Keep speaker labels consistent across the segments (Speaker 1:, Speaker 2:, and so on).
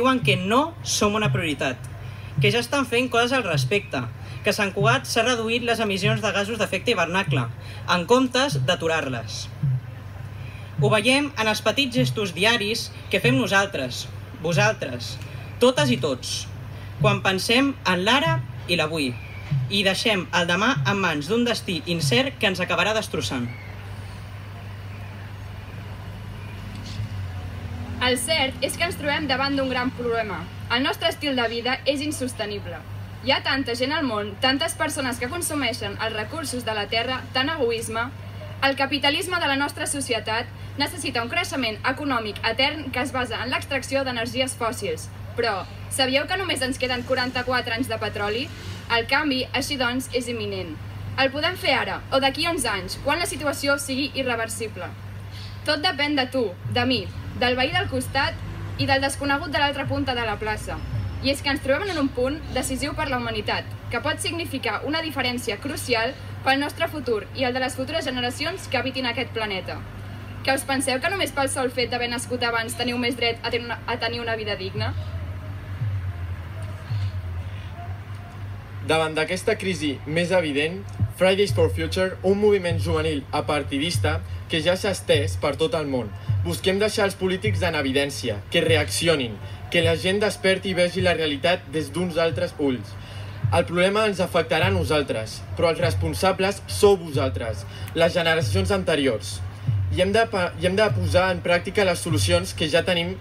Speaker 1: diuen que no som una prioritat, que ja estan fent coses al respecte, que Sant Cugat s'ha reduït les emissions de gasos d'efecte hivernacle, en comptes d'aturar-les. Ho veiem en els petits gestos diaris que fem nosaltres, vosaltres, totes i tots, quan pensem en l'ara i l'avui, i deixem el demà en mans d'un destí incert que ens acabarà destrossant.
Speaker 2: El cert és que ens trobem davant d'un gran problema. El nostre estil de vida és insostenible. Hi ha tanta gent al món, tantes persones que consumeixen els recursos de la terra, tant egoisme, el capitalisme de la nostra societat necessita un creixement econòmic etern que es basa en l'extracció d'energies fòssils. Però, sabíeu que només ens queden 44 anys de petroli? El canvi, així doncs, és imminent. El podem fer ara, o d'aquí 11 anys, quan la situació sigui irreversible. Tot depèn de tu, de mi, del veí del costat i del desconegut de l'altra punta de la plaça. I és que ens trobem en un punt decisiu per la humanitat, que pot significar una diferència crucial pel nostre futur i el de les futures generacions que habitin aquest planeta. Que us penseu que només pel sol fet d'haver nascut abans teniu més dret a tenir una, a tenir una vida digna?
Speaker 3: Davant d'aquesta crisi més evident, Fridays for Future, un moviment juvenil apartidista que ja s'ha estès per tot el món. Busquem deixar els polítics en evidència, que reaccionin, que la gent desperti i vegi la realitat des d'uns altres ulls. El problema ens afectarà a nosaltres, però els responsables sou vosaltres, les generacions anteriors. I hem de, i hem de posar en pràctica les solucions que ja tenim,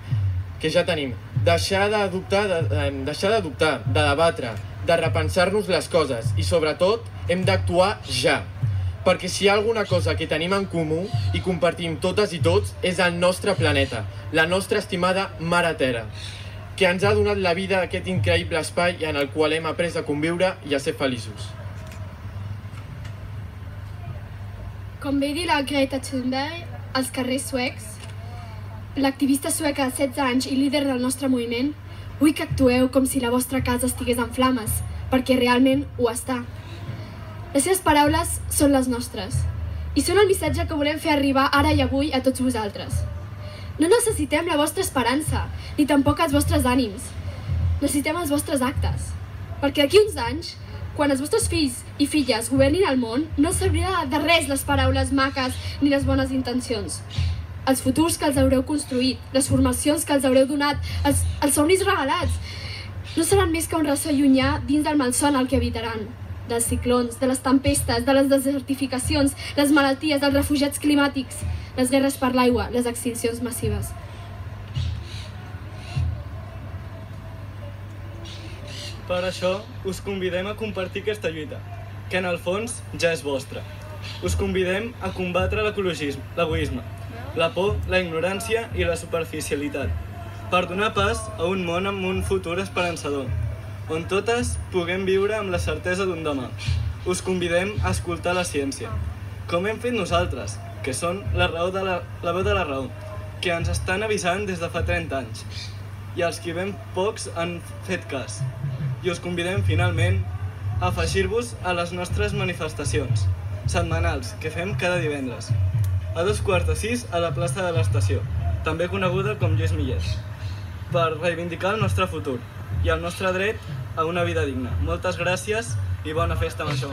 Speaker 3: que ja tenim. Deixar d'adoptar, de, deixar d'adoptar, de debatre, de repensar-nos les coses i, sobretot, hem d'actuar ja. Perquè si hi ha alguna cosa que tenim en comú i compartim totes i tots és el nostre planeta, la nostra estimada Mare Terra, que ens ha donat la vida a aquest increïble espai en el qual hem après a conviure i a ser feliços.
Speaker 4: Com bé dir la Greta Thunberg, als carrers suecs, l'activista sueca de 16 anys i líder del nostre moviment, vull que actueu com si la vostra casa estigués en flames, perquè realment ho està. Les seves paraules són les nostres, i són el missatge que volem fer arribar ara i avui a tots vosaltres. No necessitem la vostra esperança, ni tampoc els vostres ànims. Necessitem els vostres actes. Perquè d'aquí uns anys, quan els vostres fills i filles governin el món, no servirà de res les paraules maques ni les bones intencions. Els futurs que els haureu construït, les formacions que els haureu donat, els, els somnis regalats, no seran més que un ressò llunyà dins del malson al que habitaran. Dels ciclons, de les tempestes, de les desertificacions, les malalties, dels refugiats climàtics, les guerres per l'aigua, les extincions massives.
Speaker 5: Per això, us convidem a compartir aquesta lluita, que en el fons ja és vostra. Us convidem a combatre l'ecologisme, l'egoisme, la por, la ignorància i la superficialitat, per donar pas a un món amb un futur esperançador, on totes puguem viure amb la certesa d'un demà. Us convidem a escoltar la ciència, com hem fet nosaltres, que són la, raó de la, la veu de la raó, que ens estan avisant des de fa 30 anys, i els que ben pocs han fet cas i us convidem finalment a afegir-vos a les nostres manifestacions setmanals que fem cada divendres a dos quarts de sis a la plaça de l'estació, també coneguda com Lluís Millet, per reivindicar el nostre futur i el nostre dret a una vida digna. Moltes gràcies i bona festa amb això.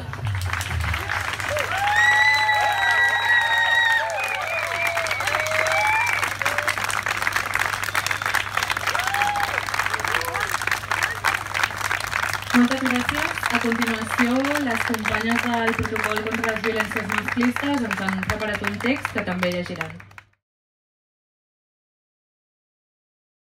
Speaker 6: Moltes gràcies. A continuació, les companyes del protocol contra les violències masclistes ens han preparat un text que també llegiran.